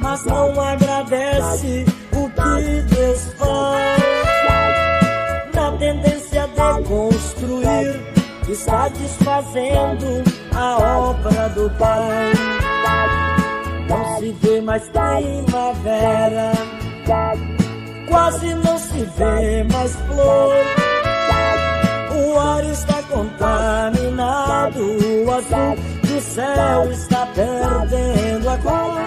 mas não agradece o que Deus faz. Na tendência de construir, está desfazendo a obra do Pai. Não se vê mais primavera, quase não se vê mais flor. O ar está contaminado, o azul do céu está perdendo a cor.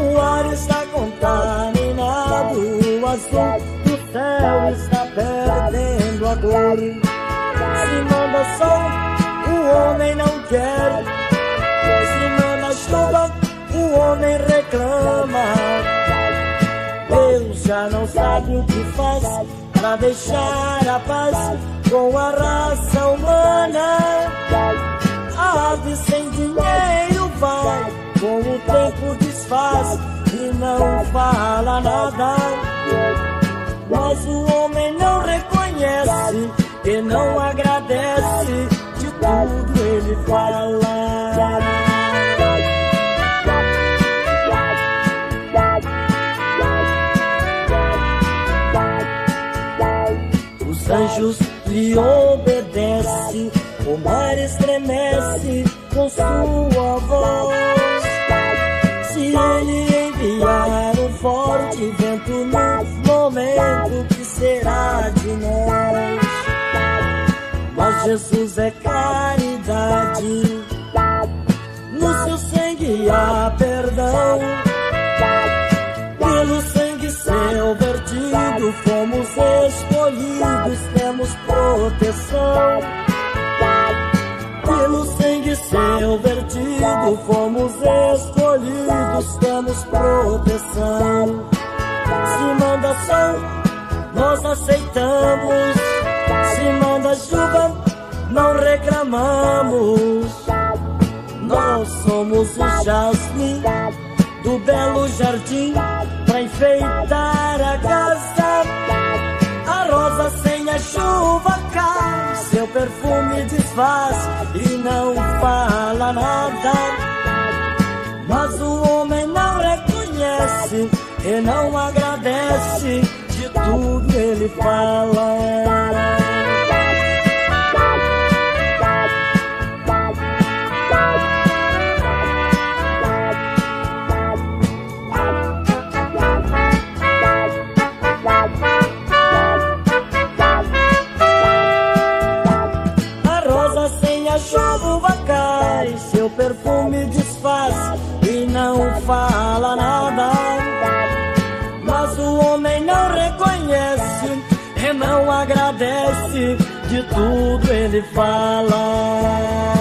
O ar está contaminado, o azul do céu está perdendo a cor. Se manda sol, o homem não quer. Se manda chuva, o homem reclama. Deus já não sabe o que faz para deixar a paz com a raça o tempo desfaz e não fala nada. Mas o homem não reconhece e não agradece, de tudo ele fala. Os anjos lhe obedecem, o mar estremece com sua voz. Ele enviar um forte vento no momento, que será de nós? Mas Jesus é caridade, no seu sangue há perdão. Pelo sangue seu vertido, fomos escolhidos, temos proteção. Pelo sangue seu vertido, fomos escolhidos, temos proteção. Se manda sol, nós aceitamos. Se manda chuva, não reclamamos. Nós somos o jasmim do belo jardim pra enfeitar a casa. A rosa sem a chuva cai, seu perfume desfaz e não fala nada. E não agradece, de tudo ele fala. Perfume desfaz e não fala não agradece, de tudo ele fala.